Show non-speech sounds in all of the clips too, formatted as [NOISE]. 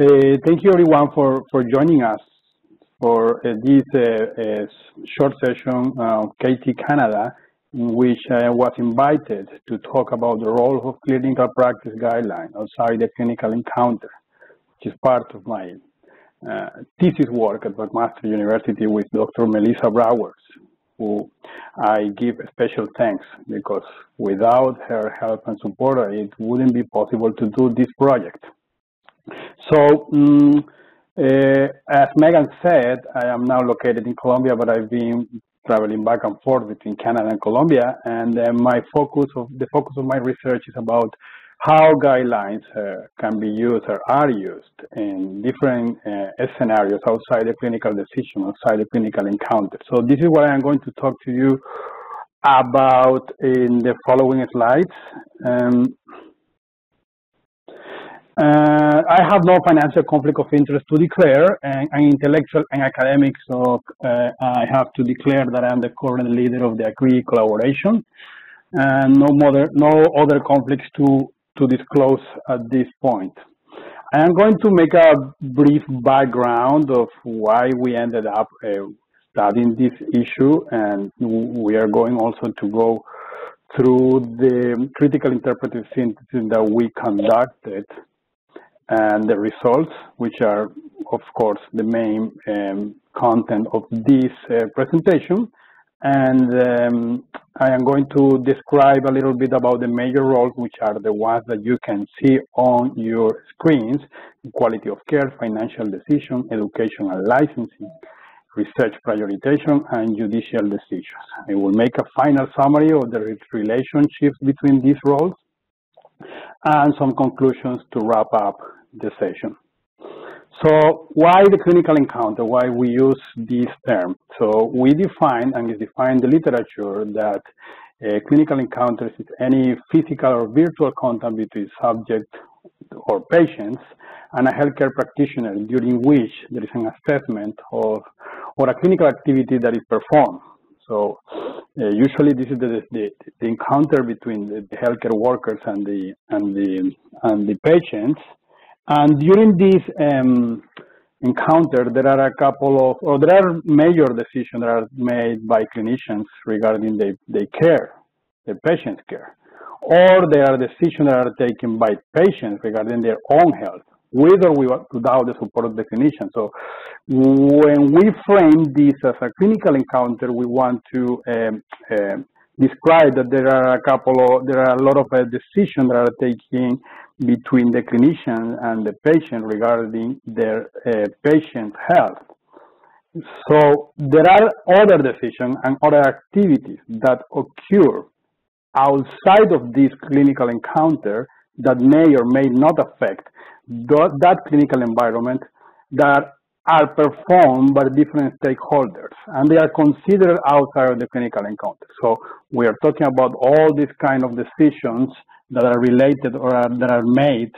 Uh, thank you everyone for, for joining us for uh, this uh, short session of KT Canada in which I was invited to talk about the role of clinical practice guidelines outside the clinical encounter, which is part of my uh, thesis work at McMaster University with Dr. Melissa Brouwers, who I give special thanks because without her help and support, it wouldn't be possible to do this project. So, um, uh, as Megan said, I am now located in Colombia, but I've been traveling back and forth between Canada and Colombia, and uh, my focus of the focus of my research is about how guidelines uh, can be used or are used in different scenarios outside the clinical decision, outside the clinical encounter. So this is what I'm going to talk to you about in the following slides. Um, uh, I have no financial conflict of interest to declare. And I'm intellectual and academic, so uh, I have to declare that I'm the current leader of the AGREE collaboration. And no other, no other conflicts to, to disclose at this point. I am going to make a brief background of why we ended up uh, studying this issue, and we are going also to go through the critical interpretive synthesis that we conducted and the results, which are, of course, the main um, content of this uh, presentation. And um, I am going to describe a little bit about the major roles, which are the ones that you can see on your screens, quality of care, financial decision, education and licensing, research prioritization, and judicial decisions. I will make a final summary of the relationships between these roles and some conclusions to wrap up the session. So why the clinical encounter? Why we use this term? So we define, and it's defined in the literature, that a clinical encounter is any physical or virtual contact between subject or patients and a healthcare practitioner during which there is an assessment of or a clinical activity that is performed. So uh, usually this is the, the, the encounter between the, the, healthcare workers and the and the and the patients and during this um, encounter, there are a couple of, or there are major decisions that are made by clinicians regarding their, their care, the patient's care. Or there are decisions that are taken by patients regarding their own health, with or without the support of the clinician. So when we frame this as a clinical encounter, we want to um, um, describe that there are a couple of, there are a lot of uh, decisions that are taken between the clinician and the patient regarding their uh, patient health. So there are other decisions and other activities that occur outside of this clinical encounter that may or may not affect that clinical environment that are performed by different stakeholders and they are considered outside of the clinical encounter. So we are talking about all these kind of decisions that are related or are, that are made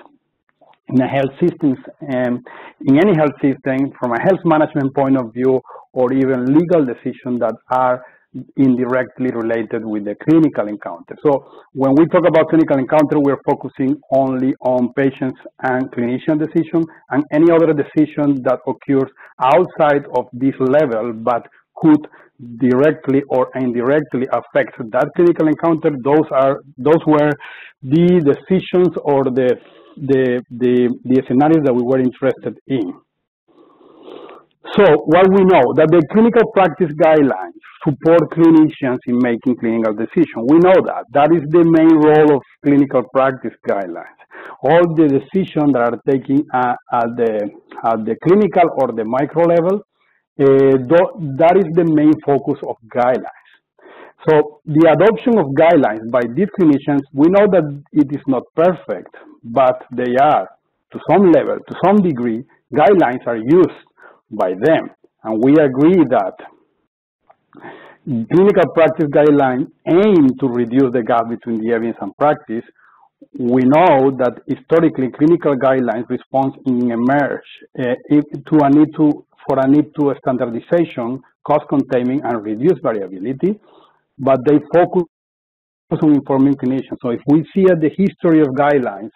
in a health systems and um, in any health system from a health management point of view or even legal decisions that are indirectly related with the clinical encounter. So when we talk about clinical encounter, we're focusing only on patients and clinician decision and any other decision that occurs outside of this level but could directly or indirectly affect that clinical encounter, those are those were the decisions or the the the, the scenarios that we were interested in. So what we know that the clinical practice guidelines support clinicians in making clinical decisions. We know that. That is the main role of clinical practice guidelines. All the decisions that are taken at, at the at the clinical or the micro level uh, that is the main focus of guidelines. So the adoption of guidelines by these clinicians, we know that it is not perfect, but they are, to some level, to some degree, guidelines are used by them. And we agree that clinical practice guidelines aim to reduce the gap between the evidence and practice. We know that historically clinical guidelines response in emerge uh, to a need to for a need to standardization, cost containment, and reduce variability, but they focus on informing clinicians. So if we see at the history of guidelines,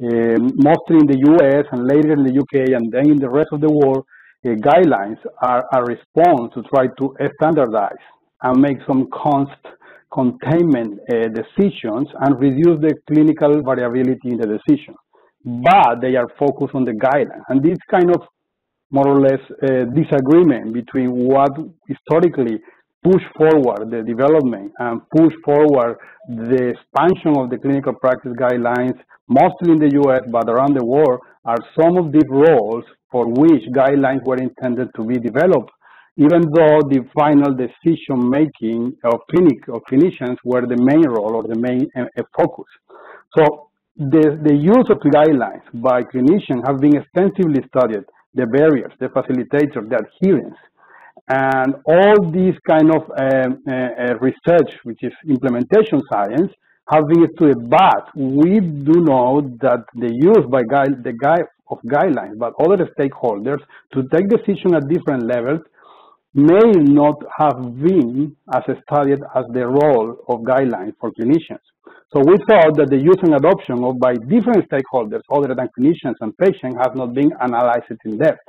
um, mostly in the US and later in the UK and then in the rest of the world, uh, guidelines are a response to try to standardize and make some cost containment uh, decisions and reduce the clinical variability in the decision. But they are focused on the guidelines. And this kind of more or less uh, disagreement between what historically push forward the development and push forward the expansion of the clinical practice guidelines, mostly in the US, but around the world, are some of the roles for which guidelines were intended to be developed, even though the final decision making of clinic of clinicians were the main role or the main uh, focus. So the, the use of guidelines by clinicians have been extensively studied, the barriers, the facilitators, the adherence, and all these kind of uh, uh, research, which is implementation science, have been studied. But we do know that the use by guide, the guide of guidelines, but other stakeholders to take decisions at different levels may not have been as studied as the role of guidelines for clinicians. So we thought that the use and adoption of by different stakeholders other than clinicians and patients have not been analyzed in depth.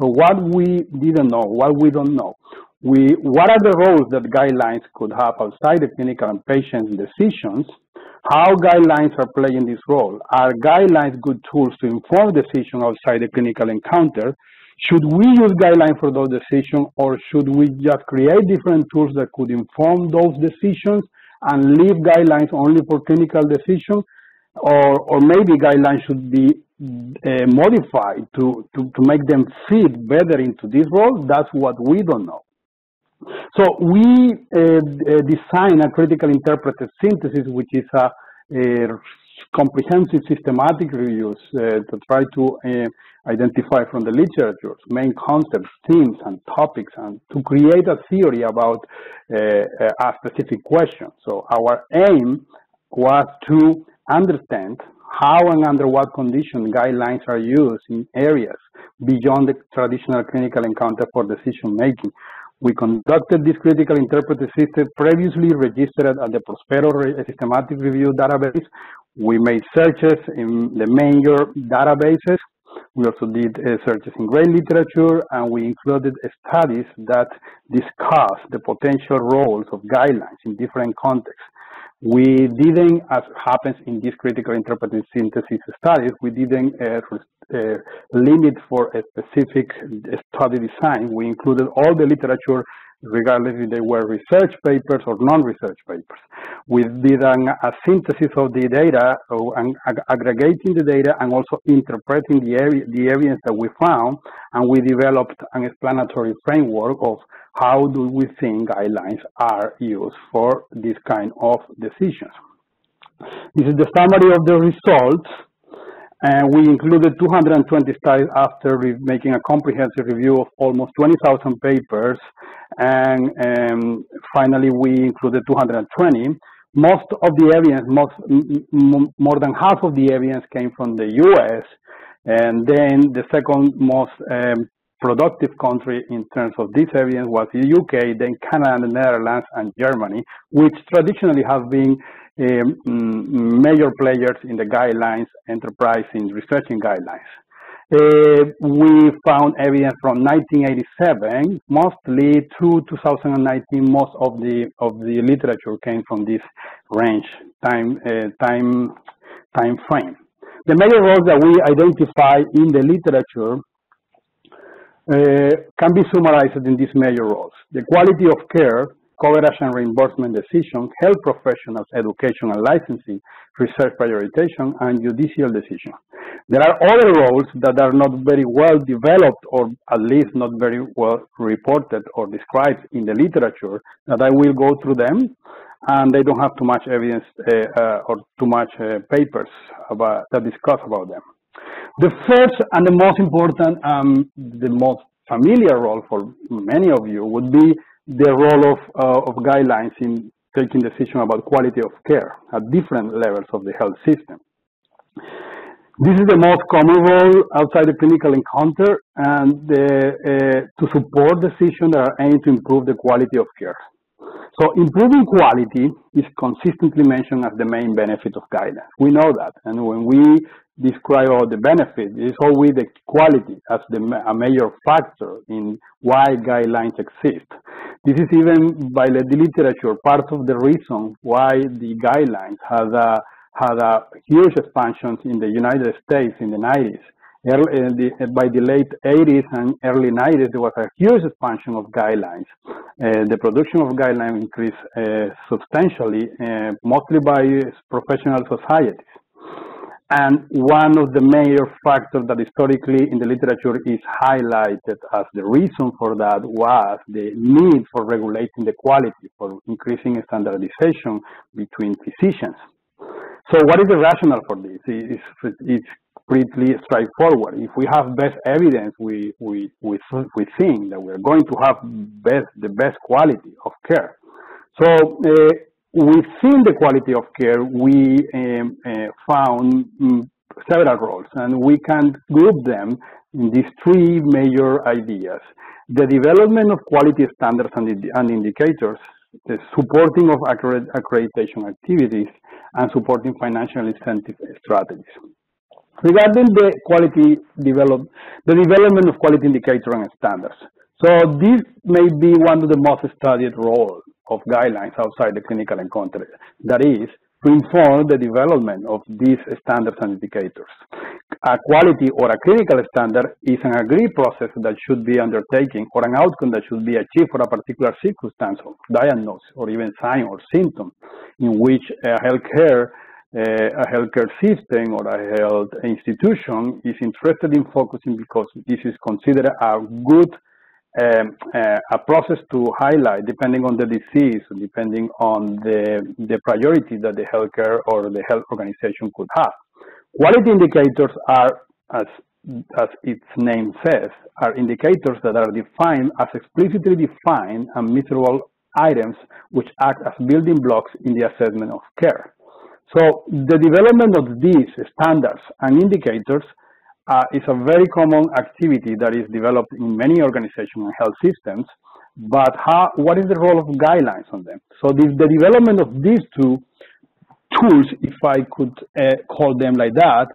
So what we didn't know, what we don't know, we, what are the roles that guidelines could have outside the clinical and patient decisions, how guidelines are playing this role, are guidelines good tools to inform decision outside the clinical encounter, should we use guidelines for those decisions or should we just create different tools that could inform those decisions and leave guidelines only for clinical decisions? Or, or maybe guidelines should be uh, modified to, to, to make them fit better into this role, that's what we don't know. So we uh, uh, design a critical interpretive synthesis, which is a, a comprehensive systematic reviews uh, to try to uh, identify from the literature main concepts, themes, and topics, and to create a theory about uh, a specific question. So our aim was to understand how and under what conditions guidelines are used in areas beyond the traditional clinical encounter for decision making. We conducted this critical interpretive system previously registered at the Prospero Systematic Review database. We made searches in the major databases. We also did uh, searches in grey literature, and we included studies that discuss the potential roles of guidelines in different contexts. We didn't, as happens in these critical interpretive synthesis studies, we didn't uh, Uh, limit for a specific study design. We included all the literature regardless if they were research papers or non-research papers. We did an, a synthesis of the data, and ag aggregating the data and also interpreting the, area, the evidence that we found, and we developed an explanatory framework of how do we think guidelines are used for this kind of decisions. This is the summary of the results. And we included 220 studies after making a comprehensive review of almost 20,000 papers. And um, finally, we included 220. Most of the evidence, most, more than half of the evidence came from the US. And then the second most um, productive country in terms of this evidence was the UK, then Canada, the Netherlands, and Germany, which traditionally have been major players in the guidelines, enterprise in researching guidelines. Uh, we found evidence from 1987, mostly to 2019. Most of the of the literature came from this range time uh, time time frame. The major roles that we identify in the literature uh, can be summarized in these major roles. The quality of care, coverage and reimbursement decision, health professionals, education and licensing, research prioritization, and judicial decision. There are other roles that are not very well developed or at least not very well reported or described in the literature that I will go through them and they don't have too much evidence uh, uh, or too much uh, papers about, that discuss about them. The first and the most important, um, the most familiar role for many of you would be the role of, uh, of guidelines in taking decision about quality of care at different levels of the health system. This is the most common role outside the clinical encounter and the, uh, to support decisions that are aimed to improve the quality of care. So improving quality is consistently mentioned as the main benefit of guidelines. We know that. And when we describe all the benefits, it's always the quality as the, a major factor in why guidelines exist. This is even by the literature part of the reason why the guidelines had a, had a huge expansion in the United States in the 90s. Early, uh, the, uh, by the late 80s and early 90s, there was a huge expansion of guidelines. Uh, the production of guidelines increased uh, substantially, uh, mostly by professional societies. And one of the major factors that historically in the literature is highlighted as the reason for that was the need for regulating the quality, for increasing standardization between physicians. So what is the rationale for this? It's, it's pretty straightforward. If we have best evidence, we, we, we, we think that we're going to have best, the best quality of care. So uh, within the quality of care, we um, uh, found um, several roles, and we can group them in these three major ideas. The development of quality standards and, and indicators, the supporting of accreditation activities, and supporting financial incentive strategies. Regarding the quality develop, the development of quality indicator and standards. So this may be one of the most studied roles of guidelines outside the clinical encounter. That is, to inform the development of these standards and indicators. A quality or a clinical standard is an agreed process that should be undertaken or an outcome that should be achieved for a particular circumstance or diagnosis or even sign or symptom in which a healthcare uh, a healthcare system or a health institution is interested in focusing because this is considered a good um, uh, a process to highlight depending on the disease, depending on the, the priority that the healthcare or the health organization could have. Quality indicators are, as, as its name says, are indicators that are defined as explicitly defined and measurable items which act as building blocks in the assessment of care. So the development of these standards and indicators uh, is a very common activity that is developed in many organizations and health systems, but how, what is the role of guidelines on them? So the, the development of these two tools, if I could uh, call them like that,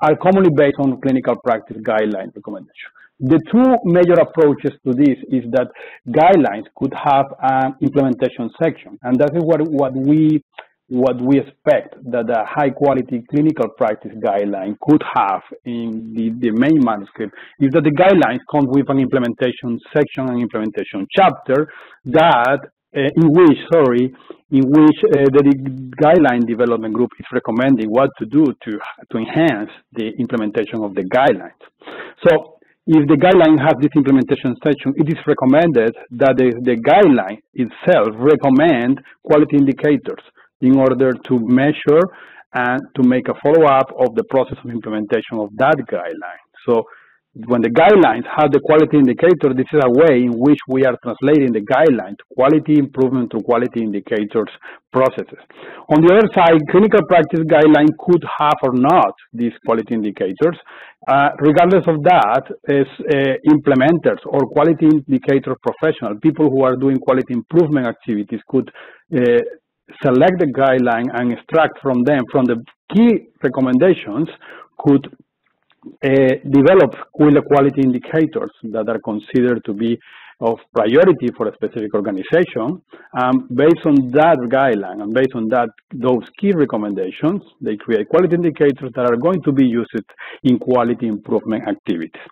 are commonly based on clinical practice guideline recommendation. The two major approaches to this is that guidelines could have an implementation section, and that is what, what we what we expect that a high quality clinical practice guideline could have in the, the main manuscript is that the guidelines come with an implementation section and implementation chapter that uh, in which, sorry, in which uh, the guideline development group is recommending what to do to, to enhance the implementation of the guidelines. So if the guideline has this implementation section, it is recommended that the, the guideline itself recommend quality indicators in order to measure and to make a follow-up of the process of implementation of that guideline. So when the guidelines have the quality indicator, this is a way in which we are translating the guideline to quality improvement to quality indicators processes. On the other side, clinical practice guideline could have or not these quality indicators. Uh, regardless of that, as uh, implementers or quality indicator professionals, people who are doing quality improvement activities could uh, select the guideline and extract from them, from the key recommendations, could uh, develop quality indicators that are considered to be of priority for a specific organization. Um, based on that guideline and based on that those key recommendations, they create quality indicators that are going to be used in quality improvement activities.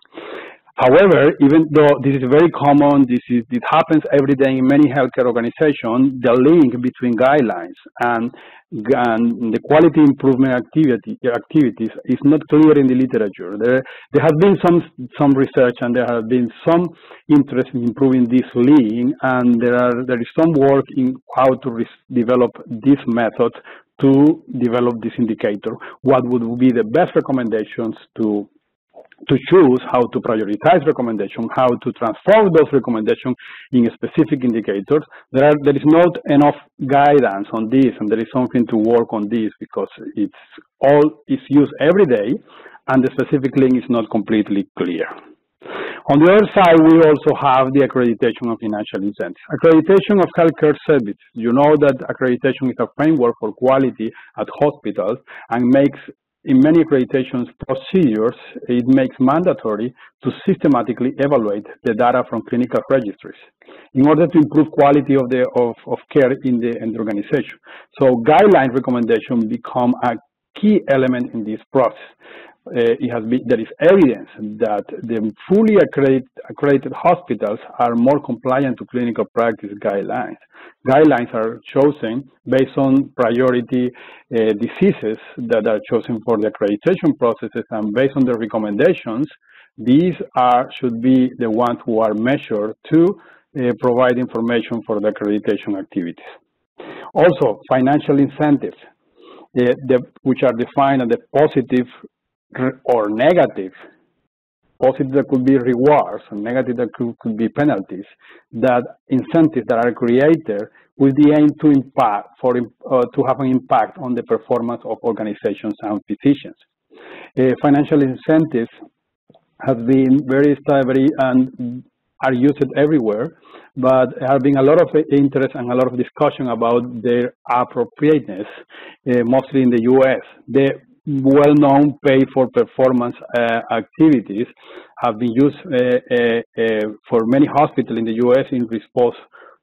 However, even though this is very common, this is it happens every day in many healthcare organizations, the link between guidelines and, and the quality improvement activity, activities is not clear in the literature. There, there has been some, some research and there has been some interest in improving this link and there, are, there is some work in how to develop this method to develop this indicator. What would be the best recommendations to to choose how to prioritize recommendations, how to transform those recommendations in specific indicators. There, are, there is not enough guidance on this, and there is something to work on this because it's all is used every day, and the specific link is not completely clear. On the other side, we also have the accreditation of financial incentives. Accreditation of healthcare services. You know that accreditation is a framework for quality at hospitals and makes in many accreditation procedures, it makes mandatory to systematically evaluate the data from clinical registries in order to improve quality of the of, of care in the, in the organization. So guideline recommendation become a key element in this process. Uh, it has been, there is evidence that the fully accredited, accredited hospitals are more compliant to clinical practice guidelines. Guidelines are chosen based on priority uh, diseases that are chosen for the accreditation processes and based on the recommendations, these are should be the ones who are measured to uh, provide information for the accreditation activities. Also, financial incentives, uh, the, which are defined as the positive or negative. Positive that could be rewards, and negative that could, could be penalties, that incentives that are created with the aim to impact for uh, to have an impact on the performance of organizations and physicians. Uh, financial incentives have been very established and are used everywhere, but there have been a lot of interest and a lot of discussion about their appropriateness, uh, mostly in the U.S. The well-known pay-for-performance uh, activities have been used uh, uh, for many hospitals in the U.S. in response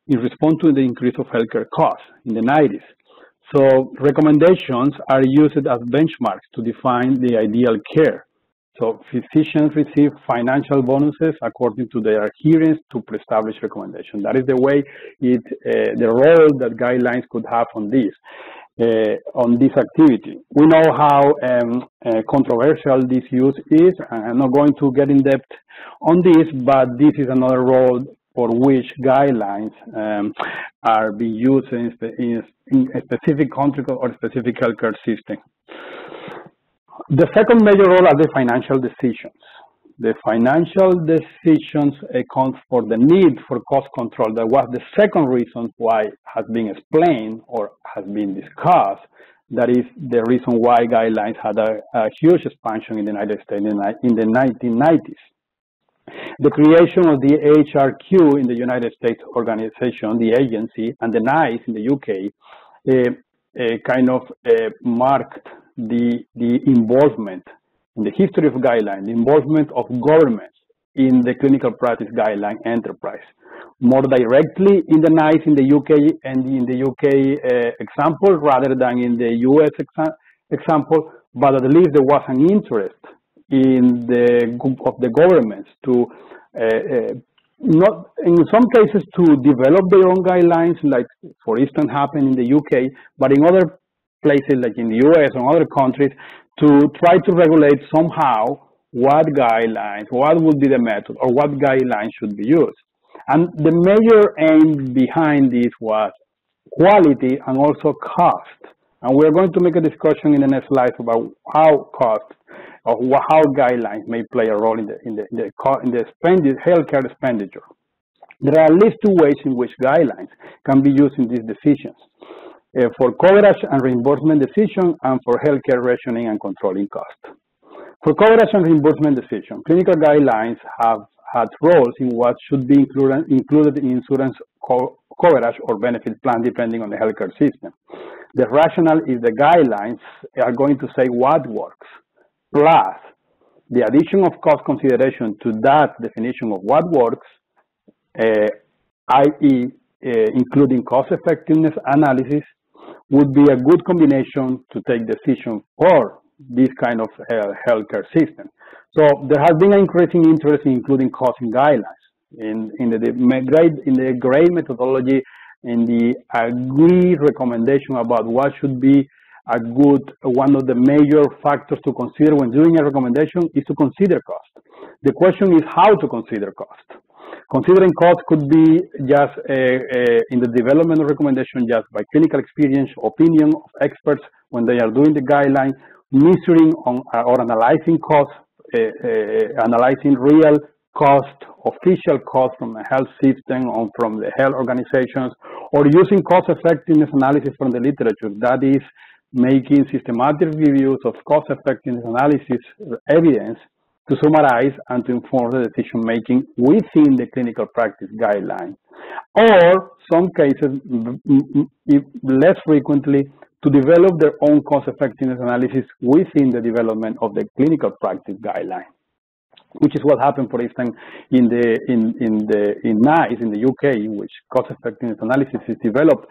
in response to the increase of healthcare costs in the 90s. So recommendations are used as benchmarks to define the ideal care. So physicians receive financial bonuses according to their adherence to pre-established recommendations. That is the way it, uh, the role that guidelines could have on this on this activity. We know how um, uh, controversial this use is. I'm not going to get in depth on this, but this is another role for which guidelines um, are being used in, in, in, a specific country or specific healthcare system. The second major role are the financial decisions the financial decisions account for the need for cost control. That was the second reason why has been explained or has been discussed. That is the reason why guidelines had a, a huge expansion in the United States in the 1990s. The creation of the HRQ in the United States organization, the agency, and the NICE in the UK uh, uh, kind of uh, marked the, the involvement in the history of guidelines, the involvement of governments in the clinical practice guideline enterprise. More directly in the NICE in the UK and in the UK uh, example rather than in the US exa example, but at least there was an interest in the of the governments to uh, uh, not in some cases to develop their own guidelines, like for instance happened in the UK, but in other places like in the US and other countries to try to regulate somehow what guidelines, what would be the method, or what guidelines should be used. And the major aim behind this was quality and also cost. And we're going to make a discussion in the next slide about how cost or how guidelines may play a role in the in the in the, in the expenditure, healthcare expenditure. There are at least two ways in which guidelines can be used in these decisions for coverage and reimbursement decision and for healthcare rationing and controlling cost. For coverage and reimbursement decision, clinical guidelines have had roles in what should be included, included in insurance co coverage or benefit plan depending on the healthcare system. The rationale is the guidelines are going to say what works, plus the addition of cost consideration to that definition of what works, uh, i.e., uh, including cost effectiveness analysis, would be a good combination to take decisions for this kind of uh, healthcare system. So there has been an increasing interest in including costing guidelines in, in, the, grade, in the GRADE methodology in the agreed recommendation about what should be a good, one of the major factors to consider when doing a recommendation is to consider cost. The question is how to consider cost. Considering cost could be just uh, uh, in the development of recommendation just by clinical experience, opinion of experts when they are doing the guideline, measuring on, uh, or analyzing cost, analyzing real cost, official cost from the health system or from the health organizations, or using cost effectiveness analysis from the literature. That is making systematic reviews of cost effectiveness analysis evidence to summarize and to inform the decision making within the clinical practice guideline. Or some cases, less frequently, to develop their own cost effectiveness analysis within the development of the clinical practice guideline which is what happened, for instance, in the in in the in NICE in the UK, in which cost effectiveness analysis is developed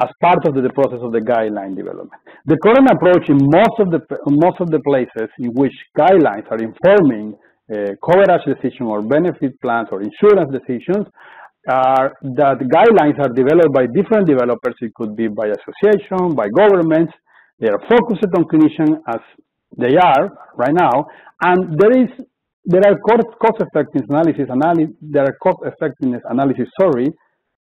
as part of the, process of the guideline development. The current approach in most of the most of the places in which guidelines are informing uh, coverage decision or benefit plans or insurance decisions are that guidelines are developed by different developers. It could be by association, by governments. They are focused on clinicians as they are right now, and there is there are cost effectiveness analysis, analysis there are cost effectiveness analysis, sorry,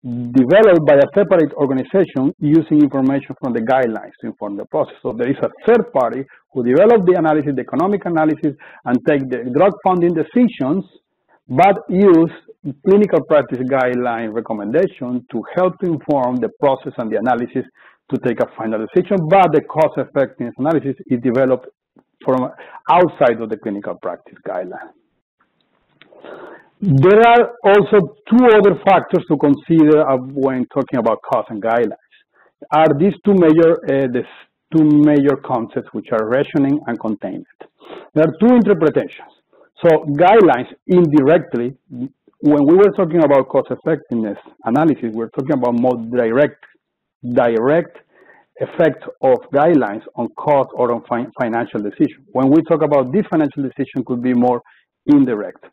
developed by a separate organization using information from the guidelines to inform the process. So there is a third party who develop the analysis, the economic analysis, and take the drug funding decisions, but use clinical practice guideline recommendation to help inform the process and the analysis to take a final decision, but the cost effectiveness analysis is developed from outside of the clinical practice guideline. There are also two other factors to consider when talking about cost and guidelines. Are these two major uh, two major concepts which are rationing and containment. There are two interpretations. So guidelines indirectly, when we were talking about cost effectiveness analysis, we're talking about more direct, direct effect of guidelines on cost or on fi financial decision. When we talk about this financial decision could be more indirect.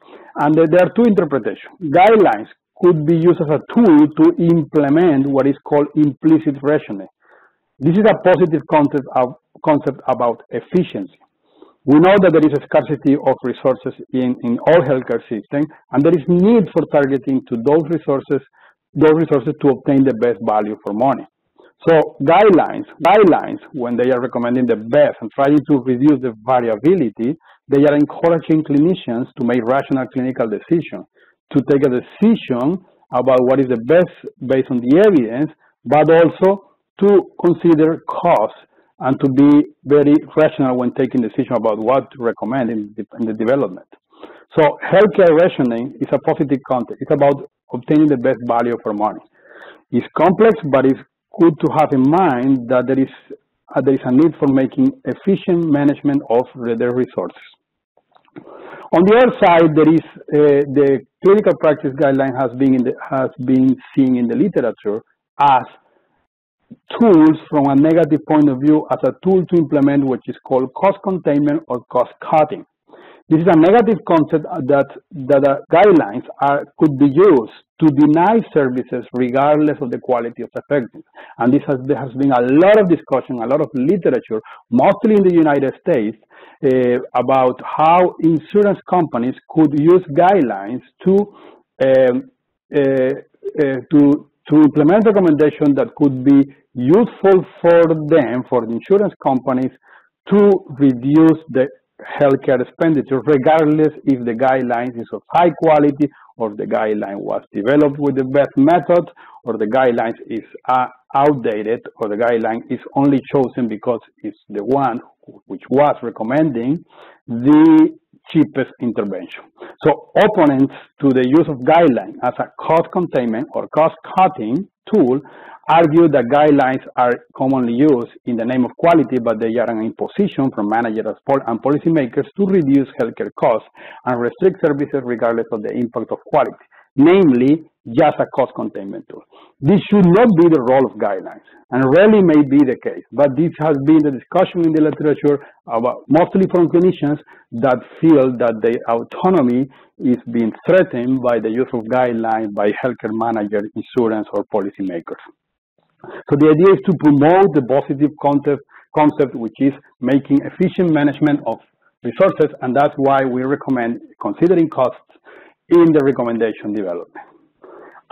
And there are two interpretations. Guidelines could be used as a tool to implement what is called implicit rationing. This is a positive concept, of, concept about efficiency. We know that there is a scarcity of resources in, in all healthcare systems, and there is need for targeting to those resources, those resources to obtain the best value for money. So guidelines, guidelines, when they are recommending the best and trying to reduce the variability, they are encouraging clinicians to make rational clinical decisions, to take a decision about what is the best based on the evidence, but also to consider costs and to be very rational when taking decisions about what to recommend in the, in the development. So healthcare rationing is a positive concept. It's about obtaining the best value for money. It's complex, but it's good to have in mind that there is, uh, there is a need for making efficient management of their resources. On the other side, there is uh, the clinical practice guideline has been, the, has been seen in the literature as tools from a negative point of view as a tool to implement what is called cost containment or cost cutting. This is a negative concept that, that uh, guidelines are, could be used to deny services regardless of the quality of effectiveness. And this has, there has been a lot of discussion, a lot of literature, mostly in the United States, uh, about how insurance companies could use guidelines to um, uh, to to implement recommendations that could be useful for them, for the insurance companies, to reduce the healthcare expenditure, regardless if the guidelines is of high quality or the guideline was developed with the best method or the guidelines is uh, outdated or the guideline is only chosen because it's the one which was recommending the cheapest intervention. So opponents to the use of guidelines as a cost containment or cost cutting tool argue that guidelines are commonly used in the name of quality, but they are an imposition from managers and policymakers to reduce healthcare costs and restrict services regardless of the impact of quality, namely just a cost containment tool. This should not be the role of guidelines, and rarely may be the case, but this has been the discussion in the literature, uh, about, mostly from clinicians that feel that their autonomy is being threatened by the use of guidelines by healthcare managers, insurance, or policymakers. So the idea is to promote the positive concept, concept which is making efficient management of resources, and that's why we recommend considering costs in the recommendation development.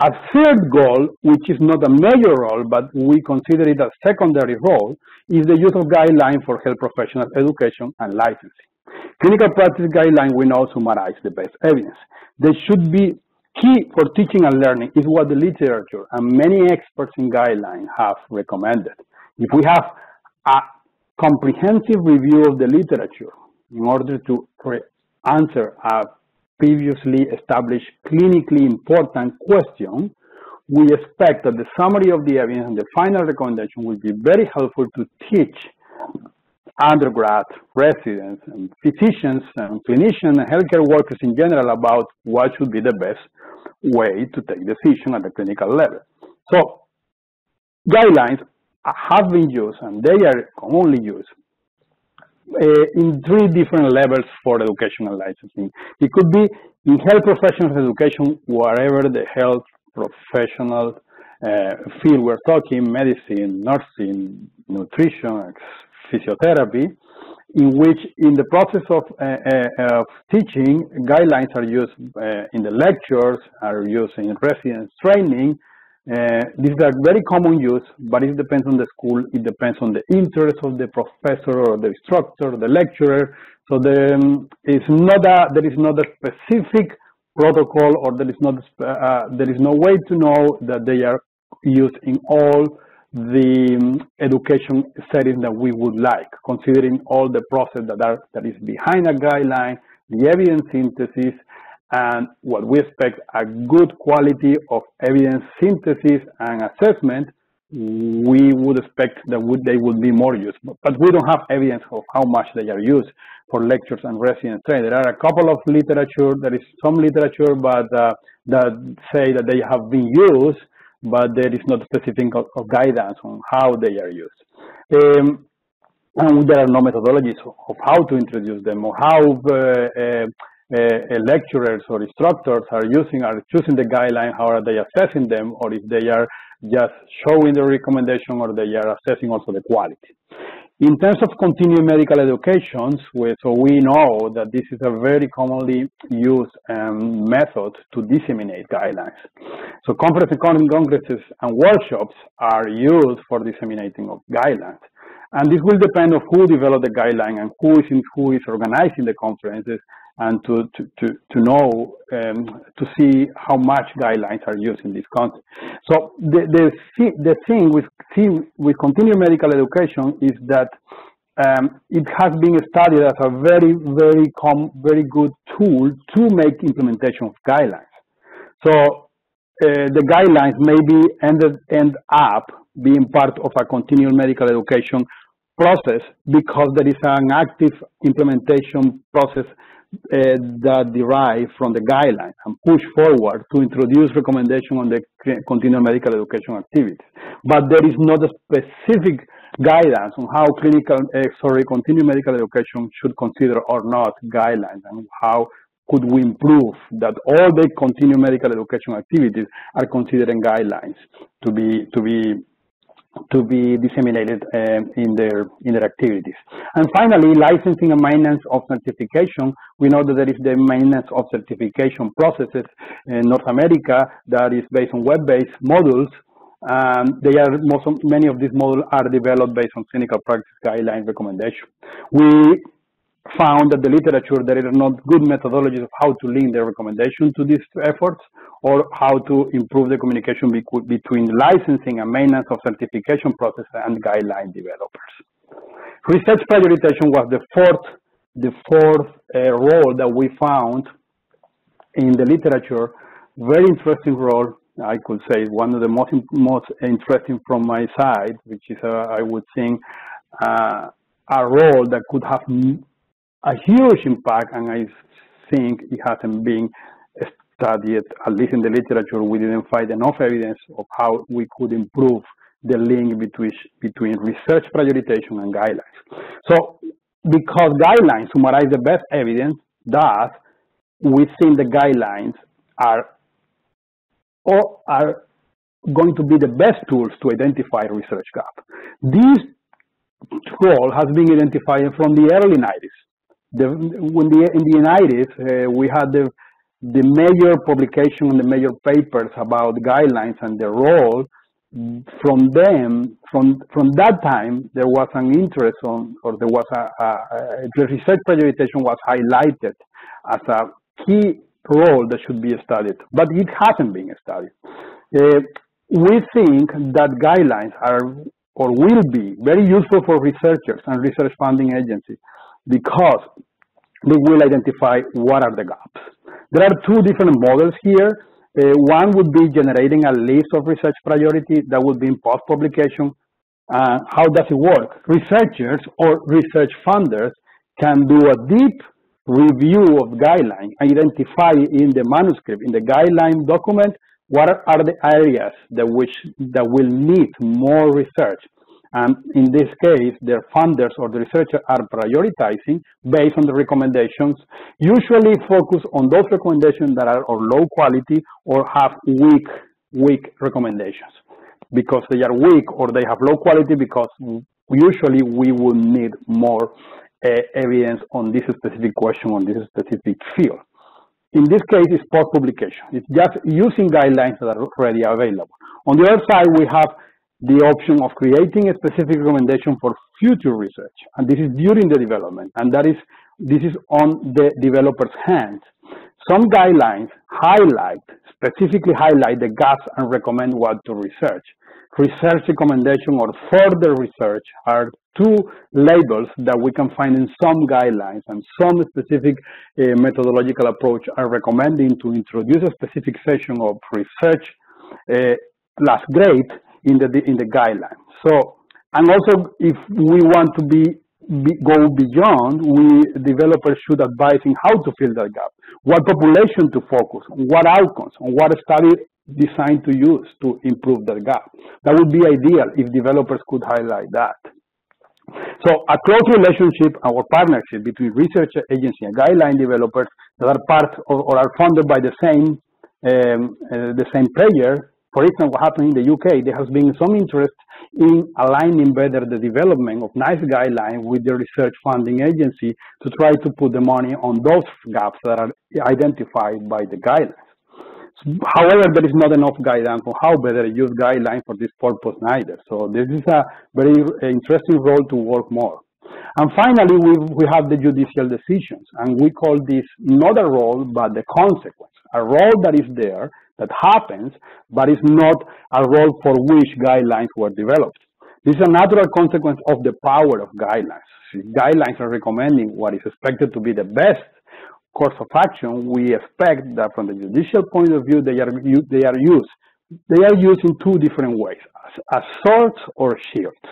A third goal, which is not a major role, but we consider it a secondary role, is the use of guidelines for health professional education and licensing. Clinical practice guidelines we know summarize the best evidence. They should be key for teaching and learning is what the literature and many experts in guidelines have recommended. If we have a comprehensive review of the literature in order to answer a previously established clinically important question, we expect that the summary of the evidence and the final recommendation will be very helpful to teach undergrad, residents, and physicians and clinicians and healthcare workers in general about what should be the best way to take decision at the clinical level. So guidelines have been used and they are commonly used uh, in three different levels for educational licensing. It could be in health professionals education, wherever the health professional uh, field we're talking, medicine, nursing, nutrition, physiotherapy, in which in the process of, uh, uh, of teaching, guidelines are used uh, in the lectures, are used in residence training. Uh, these are very common use, but it depends on the school. It depends on the interest of the professor or the instructor, the lecturer. So the, um, it's not a, there is not a specific protocol or there is not uh, there is no way to know that they are used in all the um, education settings that we would like, considering all the process that, are, that is behind a guideline, the evidence synthesis, and what we expect a good quality of evidence synthesis and assessment, we would expect that they would be more used. But we don't have evidence of how much they are used for lectures and residence training. There are a couple of literature, there is some literature, but uh, that say that they have been used, but there is not specific guidance on how they are used. Um, and there are no methodologies of how to introduce them or how uh, uh, lecturers or instructors are using are choosing the guideline, how are they assessing them, or if they are just showing the recommendation or they are assessing also the quality. In terms of continuing medical education, so we know that this is a very commonly used um, method to disseminate guidelines. So conferences, congresses, and workshops are used for disseminating of guidelines. And this will depend on who developed the guideline and who is, in, who is organizing the conferences and to, to, to, to know, um, to see how much guidelines are used in this context. So the, the, the thing with, with continuing medical education is that um, it has been studied as a very, very, com very good tool to make implementation of guidelines. So uh, the guidelines maybe ended, end up being part of a continuing medical education process because there is an active implementation process uh, that derive from the guidelines and push forward to introduce recommendation on the continuing medical education activities. But there is not a specific guidance on how clinical, uh, sorry, continuing medical education should consider or not guidelines and how could we improve that all the continuing medical education activities are considering guidelines to be to be to be disseminated um, in their in their activities. And finally, licensing and maintenance of certification. We know that there is the maintenance of certification processes in North America that is based on web-based modules. Um, they are most of, many of these models are developed based on clinical practice guideline recommendation. We found that the literature there are not good methodologies of how to link the recommendation to these efforts or how to improve the communication be between licensing and maintenance of certification process and guideline developers. Research prioritization was the fourth, the fourth uh, role that we found in the literature. Very interesting role, I could say, one of the most most interesting from my side, which is, uh, I would think, uh, a role that could have a huge impact, and I think it hasn't been studied, at least in the literature, we didn't find enough evidence of how we could improve the link between, between research prioritization and guidelines. So because guidelines summarize the best evidence, thus we think the guidelines are, or are going to be the best tools to identify research gap. This role has been identified from the early 90s. The, when the, in the 90s, uh, we had the the major publication and the major papers about guidelines and the role, from them, from from that time, there was an interest on, or there was a, a, a research prioritization was highlighted as a key role that should be studied, but it hasn't been studied. Uh, we think that guidelines are or will be very useful for researchers and research funding agencies because they will identify what are the gaps. There are two different models here. Uh, one would be generating a list of research priority that would be in post-publication. Uh, how does it work? Researchers or research funders can do a deep review of guideline, identify in the manuscript, in the guideline document, what are the areas that, which, that will need more research. And in this case, their funders or the researchers are prioritizing based on the recommendations, usually focus on those recommendations that are of low quality or have weak, weak recommendations because they are weak or they have low quality because usually we will need more uh, evidence on this specific question, on this specific field. In this case, it's post-publication. It's just using guidelines that are already available. On the other side, we have the option of creating a specific recommendation for future research. And this is during the development. And that is, this is on the developer's hands. Some guidelines highlight, specifically highlight the gaps and recommend what to research. Research recommendation or further research are two labels that we can find in some guidelines and some specific uh, methodological approach are recommending to introduce a specific section of research uh, last grade in the in the guidelines. So, and also if we want to be, be, go beyond, we developers should advise in how to fill that gap, what population to focus, what outcomes, on what study designed to use to improve that gap. That would be ideal if developers could highlight that. So a close relationship or partnership between research agency and guideline developers that are part of, or are funded by the same um, uh, the same player for instance, what happened in the UK, there has been some interest in aligning better the development of NICE guidelines with the research funding agency to try to put the money on those gaps that are identified by the guidelines. However, there is not enough guidance on how better use guidelines for this purpose neither. So this is a very interesting role to work more. And finally, we, we have the judicial decisions, and we call this not a role, but the consequence, a role that is there that happens, but it's not a role for which guidelines were developed. This is a natural consequence of the power of guidelines. If guidelines are recommending what is expected to be the best course of action, we expect that from the judicial point of view, they are, they are used. They are used in two different ways, as, as swords or shields.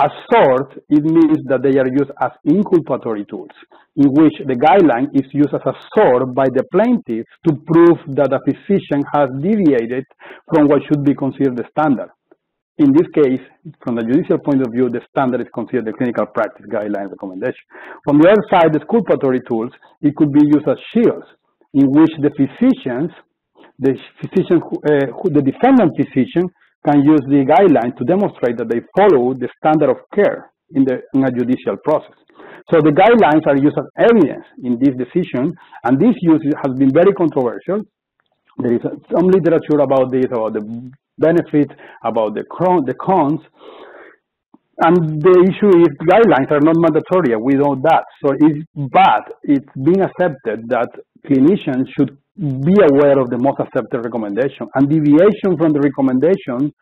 As swords, it means that they are used as inculpatory tools, in which the guideline is used as a sword by the plaintiff to prove that a physician has deviated from what should be considered the standard. In this case, from the judicial point of view, the standard is considered the clinical practice guideline recommendation. From the other side, the exculpatory tools, it could be used as shields, in which the physicians, the physician, uh, the defendant physician can use the guideline to demonstrate that they follow the standard of care in, the, in a judicial process. So the guidelines are used as evidence in this decision, and this use has been very controversial. There is some literature about this, about the benefits, about the, the cons, and the issue is guidelines are not mandatory. We know that. So it's bad. It's being accepted that clinicians should be aware of the most accepted recommendation. And deviation from the recommendation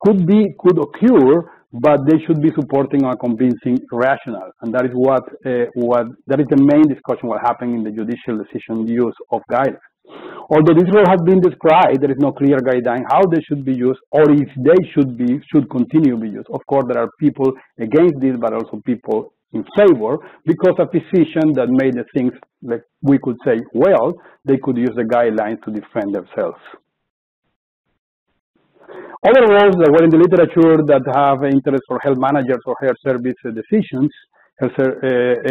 could be could occur, but they should be supporting a convincing rationale. And that is what uh, what that is the main discussion what happened in the judicial decision use of guidelines. Although this rule has been described, there is no clear guideline how they should be used or if they should be should continue to be used. Of course, there are people against this, but also people in favor because a physician that made the things like we could say well, they could use the guidelines to defend themselves. Other roles that were in the literature that have interest for health managers or health service decisions uh,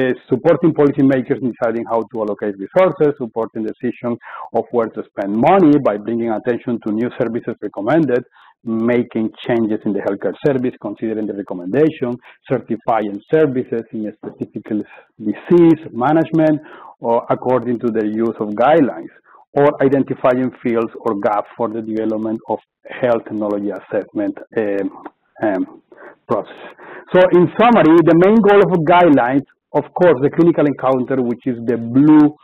is supporting policymakers in deciding how to allocate resources, supporting decisions of where to spend money by bringing attention to new services recommended, making changes in the healthcare service, considering the recommendation, certifying services in a specific disease management or according to the use of guidelines, or identifying fields or gaps for the development of health technology assessment um, um, process. So in summary, the main goal of guidelines, of course, the clinical encounter, which is the blue,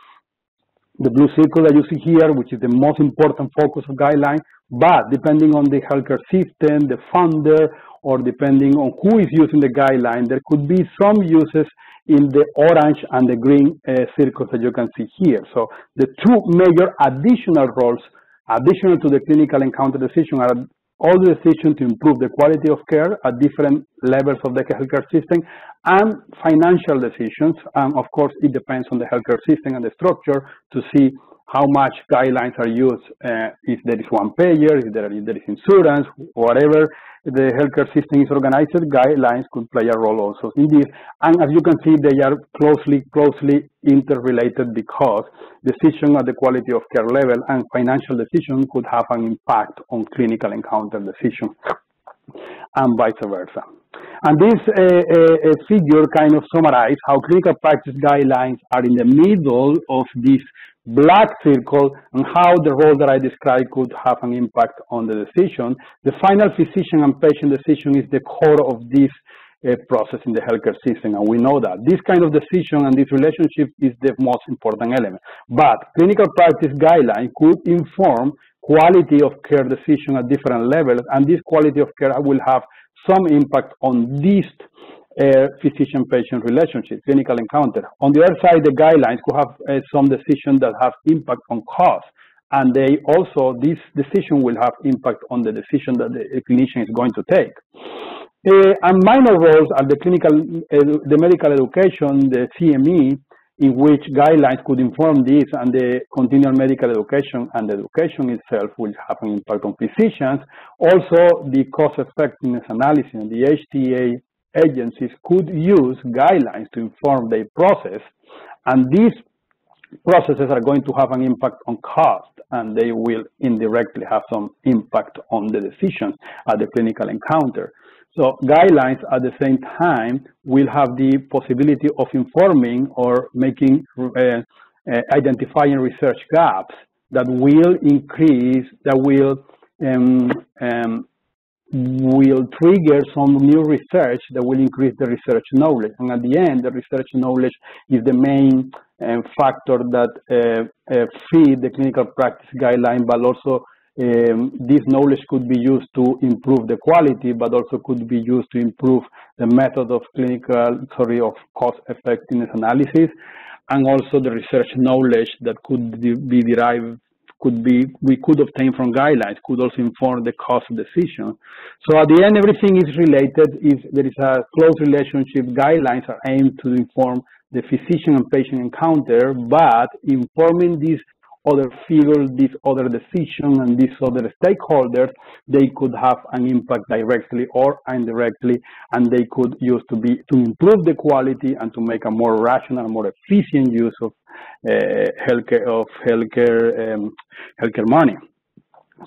the blue circle that you see here, which is the most important focus of guideline, but depending on the healthcare system, the funder, or depending on who is using the guideline, there could be some uses in the orange and the green uh, circles that you can see here. So the two major additional roles, additional to the clinical encounter decision, are all the decisions to improve the quality of care at different levels of the healthcare system and financial decisions. And of course, it depends on the healthcare system and the structure to see how much guidelines are used, uh, if there is one payer, if there, if there is insurance, whatever the healthcare system is organized, guidelines could play a role also in this. And as you can see, they are closely, closely interrelated because decision at the quality of care level and financial decision could have an impact on clinical encounter decision and vice versa. And this uh, uh, figure kind of summarizes how clinical practice guidelines are in the middle of this black circle and how the role that I described could have an impact on the decision. The final physician and patient decision is the core of this uh, process in the healthcare system, and we know that. This kind of decision and this relationship is the most important element. But clinical practice guideline could inform quality of care decision at different levels, and this quality of care will have some impact on these uh, physician-patient relationship, clinical encounter. On the other side, the guidelines could have uh, some decisions that have impact on cost, and they also, this decision will have impact on the decision that the clinician is going to take. Uh, and minor roles are the clinical, the medical education, the CME, in which guidelines could inform this and the continual medical education and education itself will have an impact on physicians. Also, the cost effectiveness analysis and the HTA agencies could use guidelines to inform their process, and these processes are going to have an impact on cost, and they will indirectly have some impact on the decisions at the clinical encounter. So guidelines at the same time will have the possibility of informing or making, uh, uh, identifying research gaps that will increase, that will um, um, will trigger some new research that will increase the research knowledge. And at the end, the research knowledge is the main um, factor that uh, uh, feed the clinical practice guideline, but also um, this knowledge could be used to improve the quality, but also could be used to improve the method of clinical, sorry, of cost effectiveness analysis, and also the research knowledge that could be derived could be we could obtain from guidelines could also inform the cost decision. So at the end, everything is related. Is there is a close relationship. Guidelines are aimed to inform the physician and patient encounter, but informing these other figures, these other decisions, and these other stakeholders, they could have an impact directly or indirectly, and they could use to be to improve the quality and to make a more rational, more efficient use of uh, healthcare of healthcare um, healthcare money.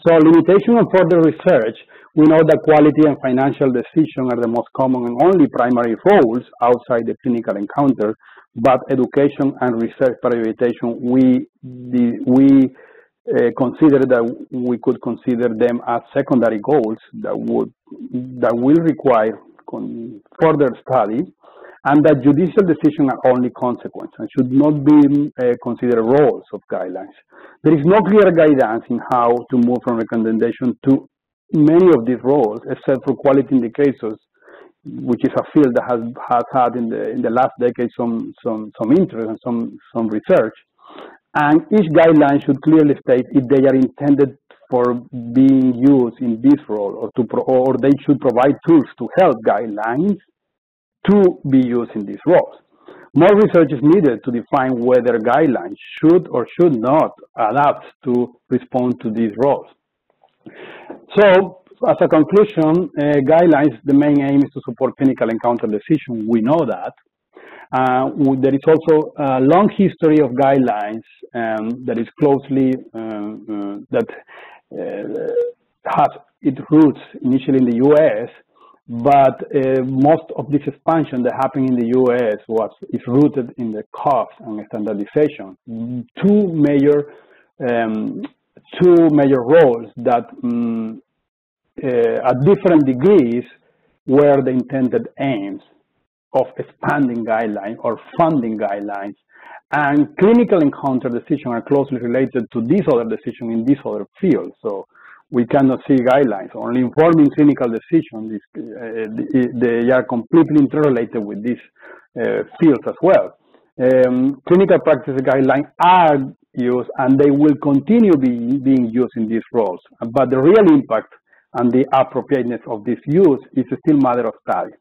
So limitation on further research, we know that quality and financial decision are the most common and only primary roles outside the clinical encounter, but education and research prioritization, we, the, we uh, consider that we could consider them as secondary goals that would that will require further study and that judicial decisions are only consequence and should not be uh, considered roles of guidelines. There is no clear guidance in how to move from recommendation to many of these roles, except for quality indicators, which is a field that has, has had in the, in the last decade some, some, some interest and some, some research. And each guideline should clearly state if they are intended for being used in this role or, to pro, or they should provide tools to help guidelines to be used in these roles. More research is needed to define whether guidelines should or should not adapt to respond to these roles. So, as a conclusion, uh, guidelines, the main aim is to support clinical encounter decision. We know that. Uh, there is also a long history of guidelines um, that is closely, uh, uh that uh, has its roots initially in the US but uh, most of this expansion that happened in the U.S. was is rooted in the cost and standardization. Two major um, two major roles that um, at different degrees were the intended aims of expanding guidelines or funding guidelines. And clinical encounter decisions are closely related to these other decisions in this other field. So we cannot see guidelines. Only informing clinical decisions, uh, they are completely interrelated with these uh, fields as well. Um, clinical practice guidelines are used and they will continue be, being used in these roles. But the real impact and the appropriateness of this use is still matter of study.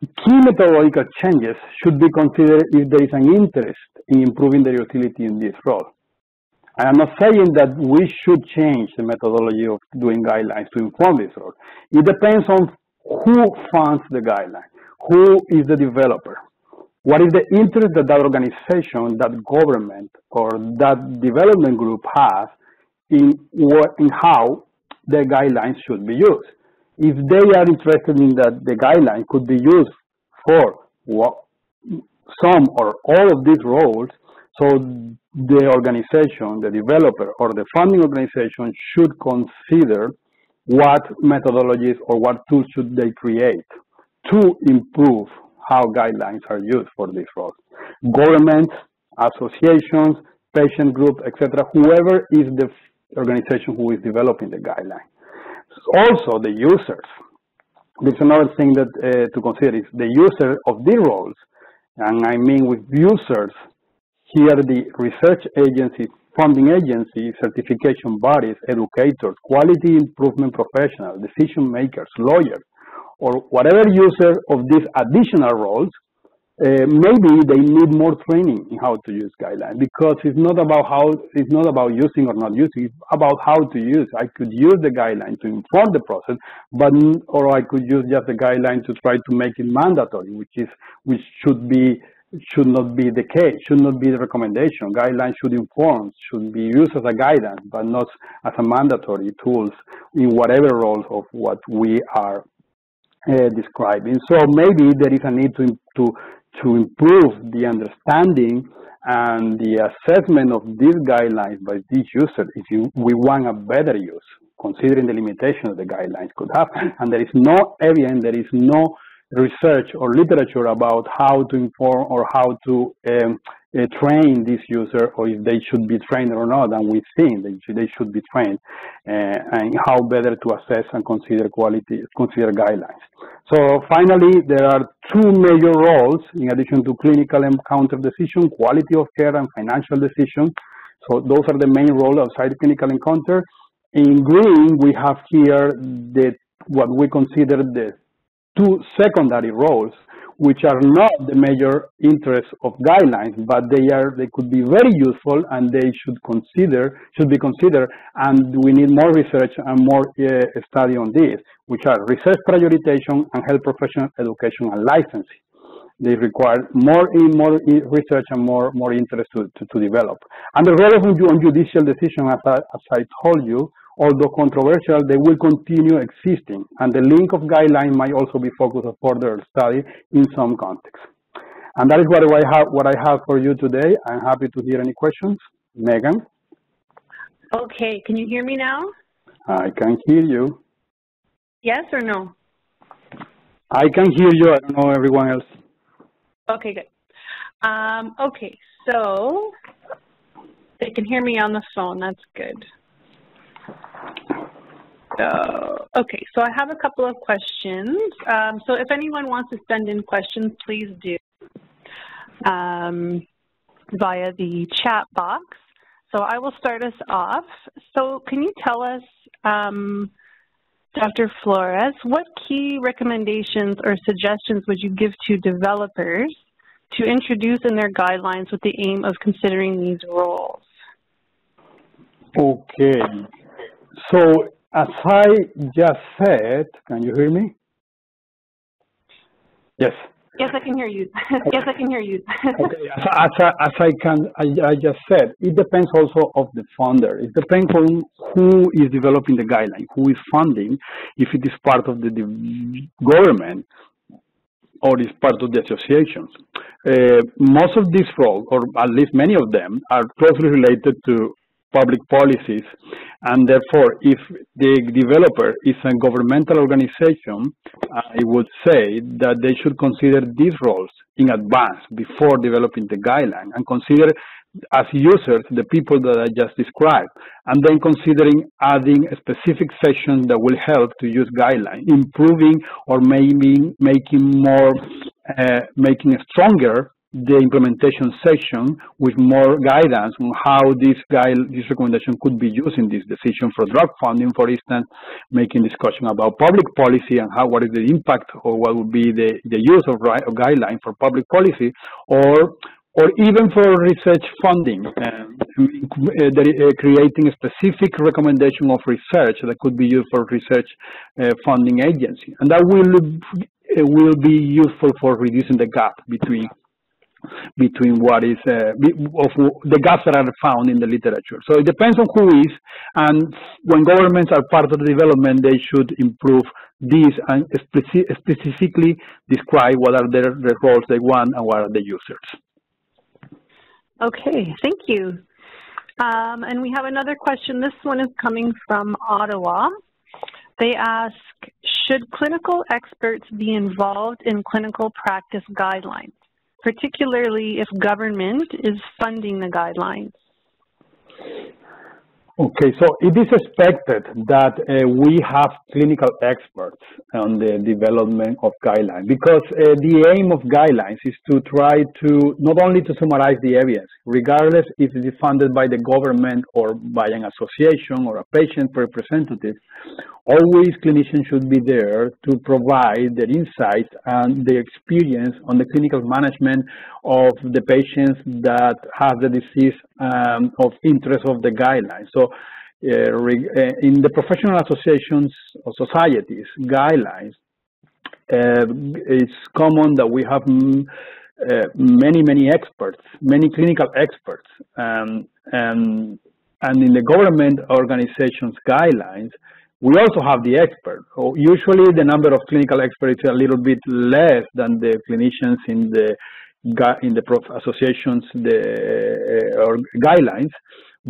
Key methodological changes should be considered if there is an interest in improving the utility in this role. I am not saying that we should change the methodology of doing guidelines to inform this role. It depends on who funds the guideline, who is the developer, what is the interest that that organization, that government, or that development group has in, what, in how the guidelines should be used. If they are interested in that the guideline could be used for some or all of these roles, so the organization, the developer, or the funding organization should consider what methodologies or what tools should they create to improve how guidelines are used for these roles. Governments, associations, patient groups, etc., whoever is the organization who is developing the guideline. Also, the users. There's another thing that uh, to consider is the user of these roles, and I mean with users, here the research agencies, funding agencies, certification bodies, educators, quality improvement professionals, decision makers, lawyers, or whatever user of these additional roles, uh, maybe they need more training in how to use guidelines because it's not about how it's not about using or not using it's about how to use i could use the guideline to inform the process but or i could use just the guideline to try to make it mandatory which is which should be should not be the case should not be the recommendation guidelines should inform should be used as a guidance but not as a mandatory tools in whatever roles of what we are uh, describing. So maybe there is a need to, to, to improve the understanding and the assessment of these guidelines by these users if you, we want a better use, considering the limitations the guidelines could have. And there is no evidence, there is no research or literature about how to inform or how to um, uh, train this user or if they should be trained or not, and we think they should, they should be trained, uh, and how better to assess and consider quality, consider guidelines. So finally, there are two major roles in addition to clinical and counter decision, quality of care and financial decision. So those are the main roles outside clinical encounter. In green, we have here the what we consider the two secondary roles which are not the major interests of guidelines, but they are they could be very useful and they should consider should be considered. And we need more research and more uh, study on this, which are research prioritization and health professional education and licensing. They require more more research and more more interest to, to, to develop. And the role of judicial decision, as I, as I told you, although controversial, they will continue existing, and the link of guideline might also be focus of further study in some contexts. And that is what I have, what I have for you today. I'm happy to hear any questions. Megan? Okay, can you hear me now? I can hear you. Yes or no? I can hear you. I don't know everyone else. Okay, good. Um, okay, so they can hear me on the phone. That's good. So, okay, so I have a couple of questions. Um, so if anyone wants to send in questions, please do um, via the chat box. So I will start us off. So can you tell us, um, Dr. Florez, what key recommendations or suggestions would you give to developers to introduce in their guidelines with the aim of considering these roles? Okay, so as I just said, can you hear me? Yes. Yes, I can hear you. [LAUGHS] yes, I can hear you. [LAUGHS] okay, as, as, as, I can, I, I, just said, it depends also of the funder. It depends on who is developing the guideline, who is funding, if it is part of the government or is part of the associations. Uh, most of these roles, or at least many of them, are closely related to public policies. And therefore, if the developer is a governmental organization, I would say that they should consider these roles in advance before developing the guideline and consider as users, the people that I just described, and then considering adding a specific session that will help to use guidelines, improving or maybe making more, uh, making stronger the implementation section with more guidance on how this guide, this recommendation could be used in this decision for drug funding, for instance, making discussion about public policy and how what is the impact or what would be the, the use of, guideline for public policy, or or even for research funding, um, uh, creating a specific recommendation of research that could be used for research uh, funding agency. And that will, uh, will be useful for reducing the gap between between what is uh, of the gaps that are found in the literature. So it depends on who is, and when governments are part of the development, they should improve this and speci specifically describe what are their, the roles they want and what are the users. Okay, thank you. Um, and we have another question. This one is coming from Ottawa. They ask, should clinical experts be involved in clinical practice guidelines? Particularly if government is funding the guidelines? Okay, so it is expected that uh, we have clinical experts on the development of guidelines because uh, the aim of guidelines is to try to not only to summarize the evidence, regardless if it is funded by the government or by an association or a patient representative, always clinicians should be there to provide their insights and their experience on the clinical management of the patients that have the disease um, of interest of the guidelines. So uh in the professional associations or societies guidelines, uh, it's common that we have mm, uh, many, many experts, many clinical experts. Um, and, and in the government organizations guidelines, we also have the expert. So usually the number of clinical experts is a little bit less than the clinicians in the in the prof associations the uh, or guidelines,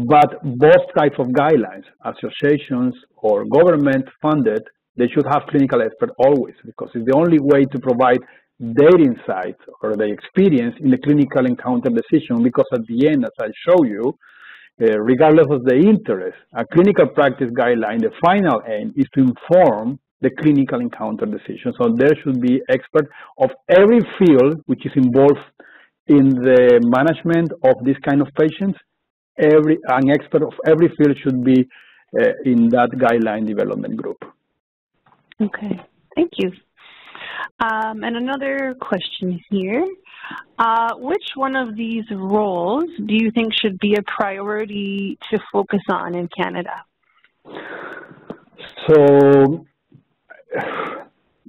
but both types of guidelines, associations or government funded, they should have clinical expert always because it's the only way to provide their insights or their experience in the clinical encounter decision because at the end, as I show you, uh, regardless of the interest, a clinical practice guideline, the final aim is to inform the clinical encounter decision. So there should be experts of every field which is involved in the management of this kind of patients. Every an expert of every field should be uh, in that guideline development group. Okay, thank you. Um, and another question here. Uh, which one of these roles do you think should be a priority to focus on in Canada? So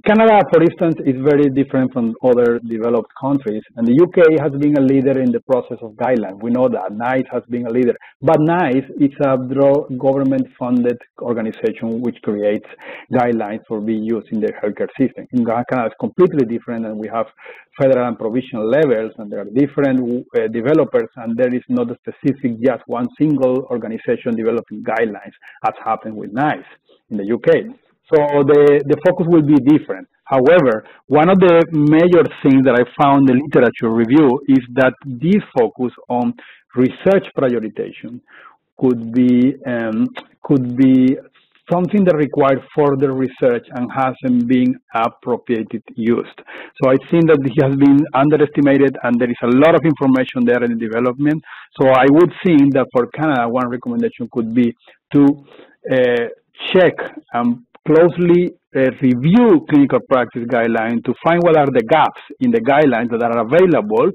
Canada, for instance, is very different from other developed countries, and the UK has been a leader in the process of guidelines. We know that NICE has been a leader, but NICE is a government-funded organization which creates guidelines for being used in the healthcare system. In Canada, it's completely different, and we have federal and provincial levels, and there are different uh, developers, and there is not a specific just one single organization developing guidelines, as happened with NICE in the UK. So the, the focus will be different. However, one of the major things that I found in the literature review is that this focus on research prioritization could be um, could be something that requires further research and hasn't been appropriately used. So I think that it has been underestimated and there is a lot of information there in development. So I would think that for Canada, one recommendation could be to uh, check and closely uh, review clinical practice guidelines to find what are the gaps in the guidelines that are available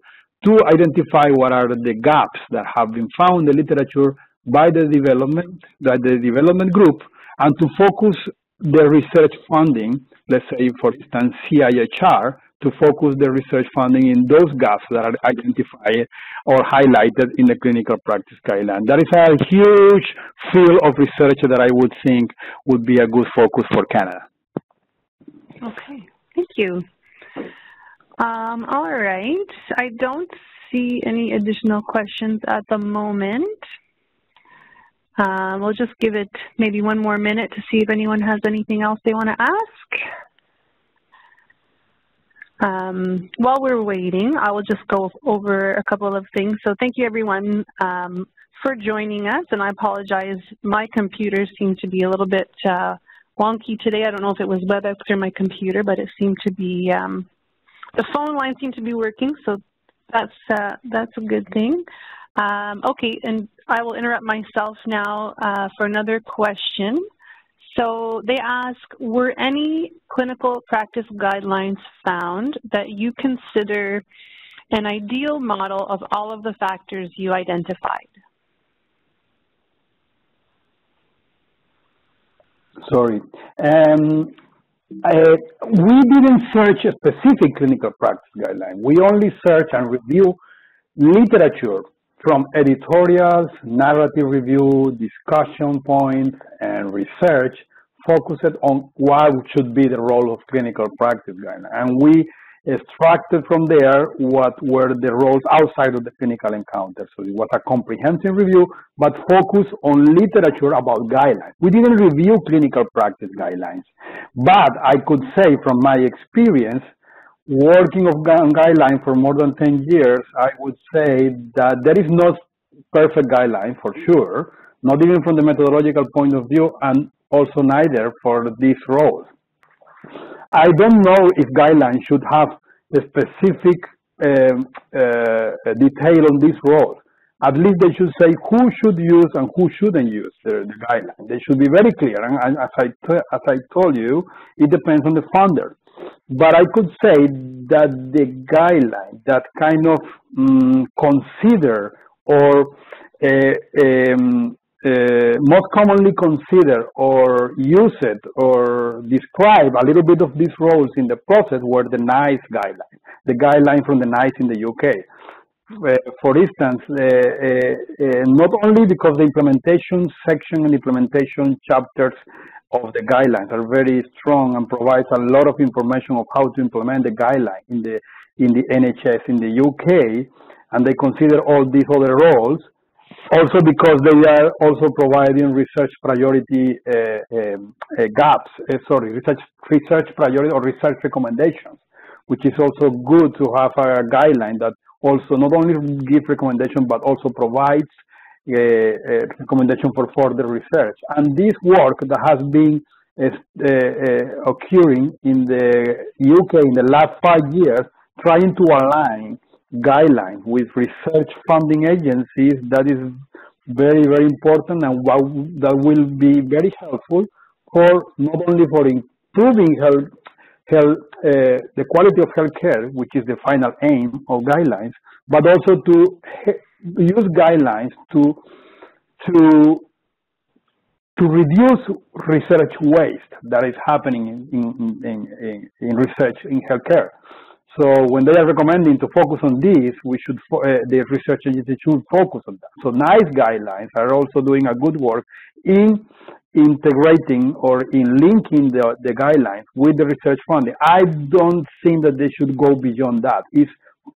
to identify what are the gaps that have been found in the literature by the development, by the development group, and to focus the research funding, let's say, for instance, CIHR, to focus the research funding in those gaps that are identified or highlighted in the clinical practice guideline. That is a huge field of research that I would think would be a good focus for Canada. Okay, thank you. Um, all right, I don't see any additional questions at the moment. Um, we'll just give it maybe one more minute to see if anyone has anything else they want to ask. Um, while we're waiting, I will just go over a couple of things. So thank you everyone um, for joining us, and I apologize. My computer seemed to be a little bit uh, wonky today. I don't know if it was WebEx or my computer, but it seemed to be, um, the phone line seemed to be working, so that's, uh, that's a good thing. Um, okay, and I will interrupt myself now uh, for another question. So they ask, were any clinical practice guidelines found that you consider an ideal model of all of the factors you identified? Sorry. Um, uh, we didn't search a specific clinical practice guideline. We only search and review literature from editorials, narrative review, discussion points, and research focused on what should be the role of clinical practice guidelines. And we extracted from there what were the roles outside of the clinical encounter. So it was a comprehensive review, but focused on literature about guidelines. We didn't review clinical practice guidelines, but I could say from my experience, working of guideline for more than 10 years, I would say that there is no perfect guideline for sure, not even from the methodological point of view, and also neither for these roles. I don't know if guidelines should have a specific um, uh, detail on these roles. At least they should say who should use and who shouldn't use the, the guideline. They should be very clear. And as I, as I told you, it depends on the funder. But I could say that the guideline that kind of um, consider or uh, um, uh, most commonly consider or use it or describe a little bit of these roles in the process were the NICE guideline, the guideline from the NICE in the UK. Uh, for instance, uh, uh, not only because the implementation section and implementation chapters of the guidelines are very strong and provides a lot of information of how to implement the guideline in the in the NHS in the UK, and they consider all these other roles. Also because they are also providing research priority uh, uh, gaps, uh, sorry, research research priority or research recommendations, which is also good to have a guideline that also not only give recommendation but also provides recommendation for further research. And this work that has been uh, uh, occurring in the UK in the last five years, trying to align guidelines with research funding agencies, that is very, very important and that will be very helpful for not only for improving health, health uh, the quality of healthcare, which is the final aim of guidelines, but also to use guidelines to to to reduce research waste that is happening in, in, in, in, research in healthcare. So when they are recommending to focus on this, we should uh, the research agency should focus on that. So NICE guidelines are also doing a good work in integrating or in linking the, the guidelines with the research funding. I don't think that they should go beyond that. It's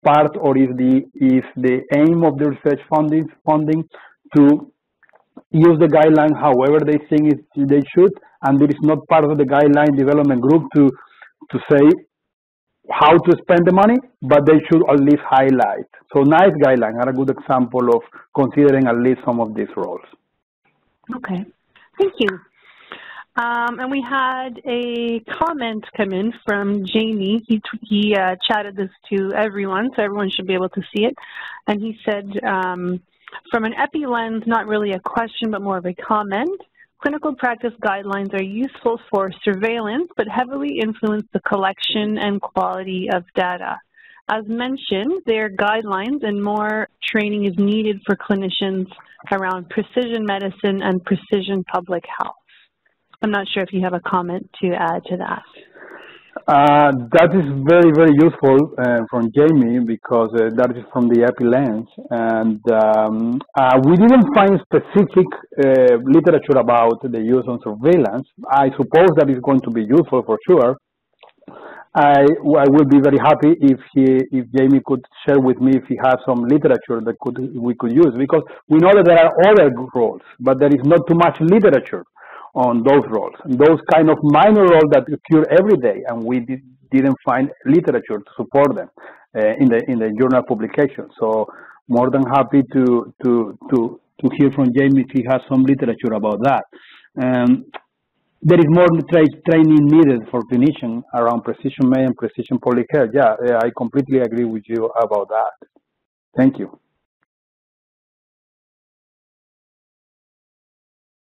part or is the is the aim of the research funding funding to use the guideline however they think it, they should and it is not part of the guideline development group to to say how to spend the money but they should at least highlight. So NICE guideline are a good example of considering at least some of these roles. Okay. Thank you and we had a comment come in from Jamie. He, he uh, chatted this to everyone, so everyone should be able to see it. And he said, um, from an epi lens, not really a question, but more of a comment, clinical practice guidelines are useful for surveillance, but heavily influence the collection and quality of data. As mentioned, they are guidelines and more training is needed for clinicians around precision medicine and precision public health. I'm not sure if you have a comment to add to that. Uh, that is very, very useful uh, from Jamie because uh, that is from the EpiLens. And um, uh, we didn't find specific uh, literature about the use on surveillance. I suppose that is going to be useful for sure. I, I would be very happy if he, if Jamie could share with me if he has some literature that could we could use because we know that there are other roles, but there is not too much literature on those roles, and those kind of minor roles that occur every day, and we did, didn't find literature to support them uh, in the in the journal publication. So more than happy to to to to hear from Jamie if he has some literature about that. Um, there is more tra training needed for clinicians around precision medicine precision public health. Yeah, I completely agree with you about that. Thank you.